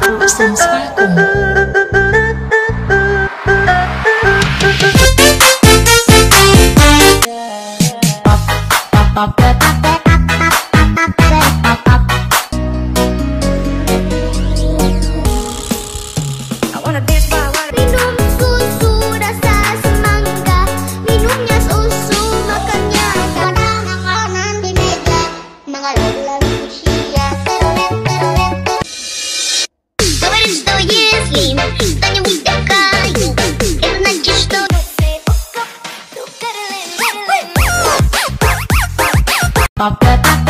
Cooks sparkle. Pop that.